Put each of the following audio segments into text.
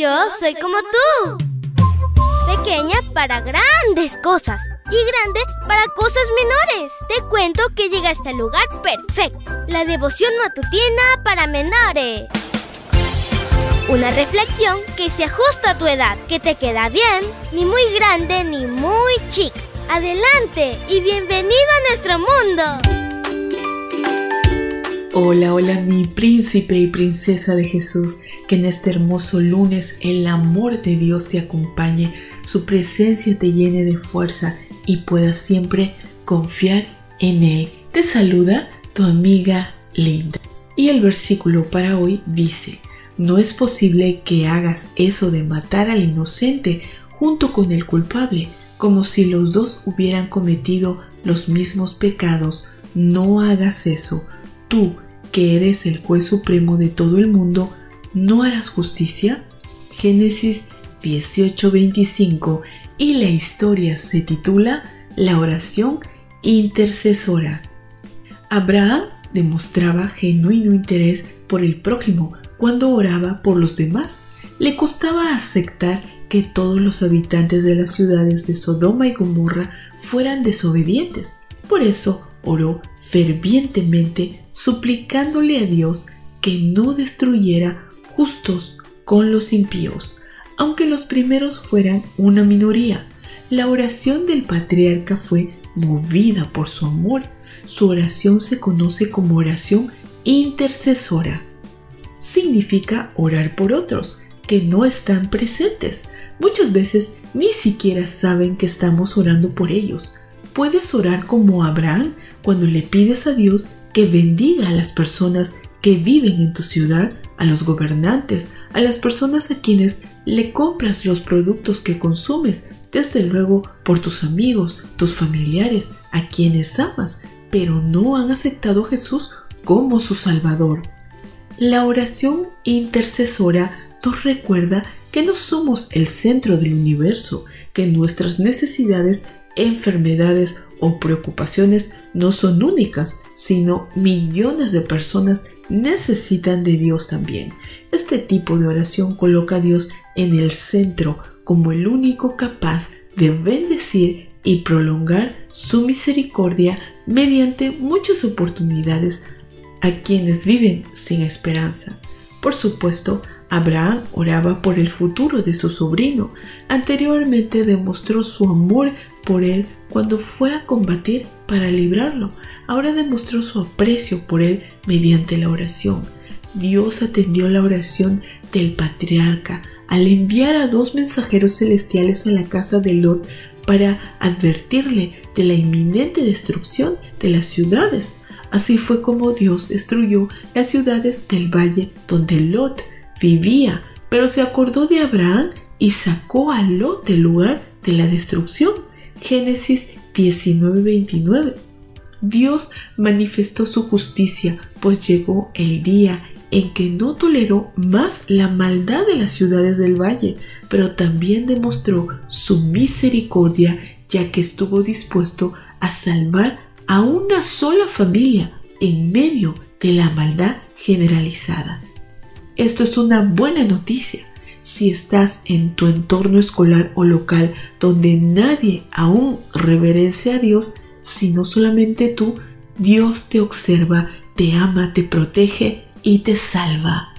Yo soy como tú. Pequeña para grandes cosas y grande para cosas menores. Te cuento que llega a este lugar perfecto. La devoción matutina para menores. Una reflexión que se ajusta a tu edad, que te queda bien, ni muy grande ni muy chic. Adelante y bienvenido a nuestro mundo. Hola, hola mi príncipe y princesa de Jesús, que en este hermoso lunes el amor de Dios te acompañe, su presencia te llene de fuerza y puedas siempre confiar en Él. Te saluda tu amiga Linda. Y el versículo para hoy dice, no es posible que hagas eso de matar al inocente junto con el culpable, como si los dos hubieran cometido los mismos pecados. No hagas eso. Tú, que eres el juez supremo de todo el mundo, ¿no harás justicia? Génesis 18:25 y la historia se titula La oración intercesora. Abraham demostraba genuino interés por el prójimo cuando oraba por los demás. Le costaba aceptar que todos los habitantes de las ciudades de Sodoma y Gomorra fueran desobedientes. Por eso oró fervientemente suplicándole a Dios que no destruyera justos con los impíos, aunque los primeros fueran una minoría. La oración del patriarca fue movida por su amor. Su oración se conoce como oración intercesora significa orar por otros que no están presentes. Muchas veces ni siquiera saben que estamos orando por ellos. Puedes orar como Abraham cuando le pides a Dios que bendiga a las personas que viven en tu ciudad, a los gobernantes, a las personas a quienes le compras los productos que consumes, desde luego por tus amigos, tus familiares, a quienes amas, pero no han aceptado a Jesús como su Salvador. La oración intercesora nos recuerda que no somos el centro del universo, que nuestras necesidades, enfermedades o preocupaciones no son únicas, sino millones de personas necesitan de Dios también. Este tipo de oración coloca a Dios en el centro como el único capaz de bendecir y prolongar su misericordia mediante muchas oportunidades a quienes viven sin esperanza. Por supuesto, Abraham oraba por el futuro de su sobrino. Anteriormente demostró su amor por él cuando fue a combatir para librarlo. Ahora demostró su aprecio por él mediante la oración. Dios atendió la oración del patriarca al enviar a dos mensajeros celestiales a la casa de Lot para advertirle de la inminente destrucción de las ciudades. Así fue como Dios destruyó las ciudades del valle donde Lot vivía, pero se acordó de Abraham y sacó a Lot del lugar de la destrucción. Génesis 19:29. Dios manifestó su justicia, pues llegó el día en que no toleró más la maldad de las ciudades del valle, pero también demostró su misericordia, ya que estuvo dispuesto a salvar a una sola familia en medio de la maldad generalizada. Esto es una buena noticia si estás en tu entorno escolar o local donde nadie aún reverencia a Dios, sino solamente tú, Dios te observa, te ama, te protege y te salva.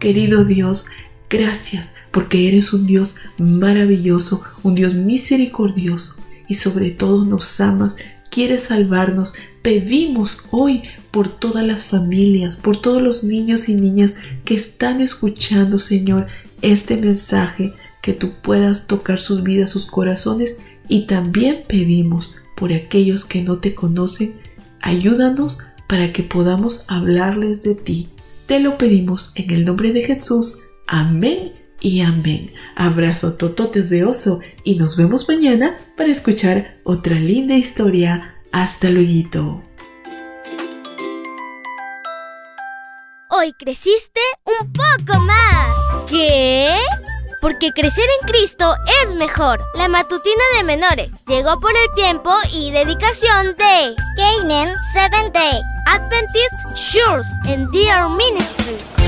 Querido Dios, gracias porque eres un Dios maravilloso, un Dios misericordioso y sobre todo nos amas quiere salvarnos. Pedimos hoy por todas las familias, por todos los niños y niñas que están escuchando, Señor, este mensaje, que tú puedas tocar sus vidas, sus corazones y también pedimos por aquellos que no te conocen, ayúdanos para que podamos hablarles de ti. Te lo pedimos en el nombre de Jesús. Amén y amén. Abrazo tototes de oso y nos vemos mañana para escuchar otra linda historia. Hasta luego. Hoy creciste un poco más. ¿Qué? Porque crecer en Cristo es mejor. La matutina de menores llegó por el tiempo y dedicación de Canaan Seventh Day Adventist Shores and Dear Ministry.